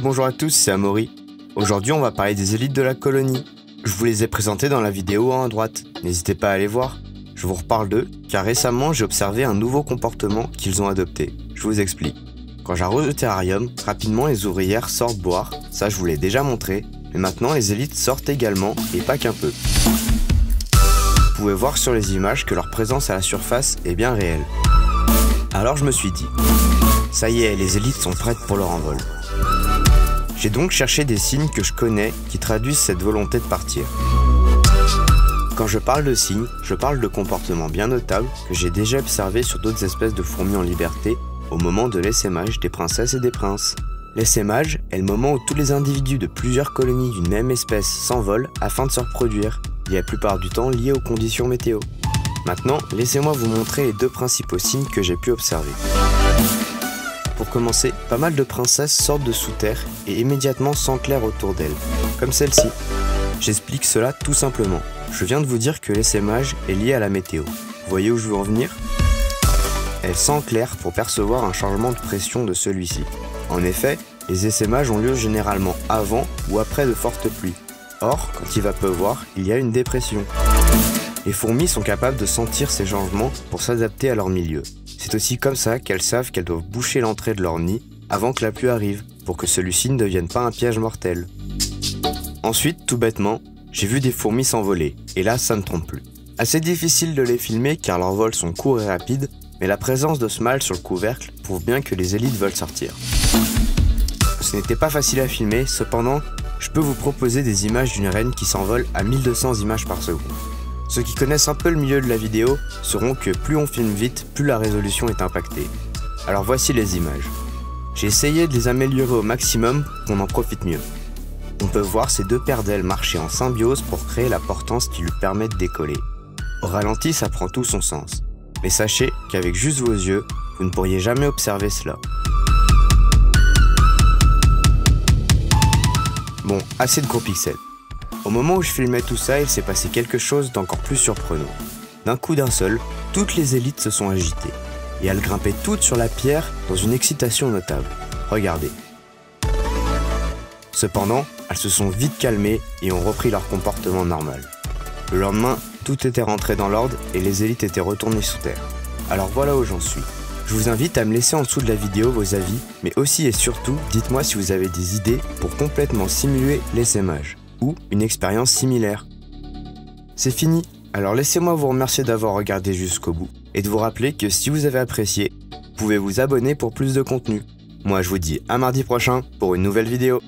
Bonjour à tous, c'est Amaury. Aujourd'hui, on va parler des élites de la colonie. Je vous les ai présentés dans la vidéo en droite, n'hésitez pas à aller voir. Je vous reparle d'eux, car récemment j'ai observé un nouveau comportement qu'ils ont adopté. Je vous explique. Quand j'arrose le terrarium, rapidement les ouvrières sortent boire, ça je vous l'ai déjà montré, mais maintenant les élites sortent également, et pas qu'un peu. Vous pouvez voir sur les images que leur présence à la surface est bien réelle. Alors je me suis dit, ça y est, les élites sont prêtes pour leur envol. J'ai donc cherché des signes que je connais qui traduisent cette volonté de partir. Quand je parle de signes, je parle de comportements bien notables que j'ai déjà observés sur d'autres espèces de fourmis en liberté au moment de l'essaimage des princesses et des princes. L'essaimage est le moment où tous les individus de plusieurs colonies d'une même espèce s'envolent afin de se reproduire, et la plupart du temps lié aux conditions météo. Maintenant, laissez-moi vous montrer les deux principaux signes que j'ai pu observer. Pour commencer, pas mal de princesses sortent de sous terre et immédiatement s'enclairent autour d'elles, comme celle-ci. J'explique cela tout simplement. Je viens de vous dire que l'essaimage est lié à la météo. Voyez où je veux en venir? Elles s'enclairent pour percevoir un changement de pression de celui-ci. En effet, les essaimages ont lieu généralement avant ou après de fortes pluies. Or, quand il va pleuvoir, il y a une dépression. Les fourmis sont capables de sentir ces changements pour s'adapter à leur milieu. C'est aussi comme ça qu'elles savent qu'elles doivent boucher l'entrée de leur nid avant que la pluie arrive, pour que celui-ci ne devienne pas un piège mortel. Ensuite, tout bêtement, j'ai vu des fourmis s'envoler, et là ça ne trompe plus. Assez difficile de les filmer car leurs vols sont courts et rapides, mais la présence de ce mâle sur le couvercle prouve bien que les élites veulent sortir. Ce n'était pas facile à filmer, cependant, je peux vous proposer des images d'une reine qui s'envole à 1200 images par seconde. Ceux qui connaissent un peu le milieu de la vidéo sauront que plus on filme vite, plus la résolution est impactée. Alors voici les images. J'ai essayé de les améliorer au maximum pour qu'on en profite mieux. On peut voir ces deux paires d'ailes marcher en symbiose pour créer la portance qui lui permet de décoller. Au ralenti, ça prend tout son sens. Mais sachez qu'avec juste vos yeux, vous ne pourriez jamais observer cela. Bon, assez de gros pixels. Au moment où je filmais tout ça, il s'est passé quelque chose d'encore plus surprenant. D'un coup d'un seul, toutes les élites se sont agitées, et elles grimpaient toutes sur la pierre dans une excitation notable. Regardez. Cependant, elles se sont vite calmées et ont repris leur comportement normal. Le lendemain, tout était rentré dans l'ordre et les élites étaient retournées sous terre. Alors voilà où j'en suis. Je vous invite à me laisser en dessous de la vidéo vos avis, mais aussi et surtout, dites-moi si vous avez des idées pour complètement simuler l'essaimage une expérience similaire. C'est fini, alors laissez-moi vous remercier d'avoir regardé jusqu'au bout et de vous rappeler que si vous avez apprécié, vous pouvez vous abonner pour plus de contenu. Moi je vous dis à mardi prochain pour une nouvelle vidéo.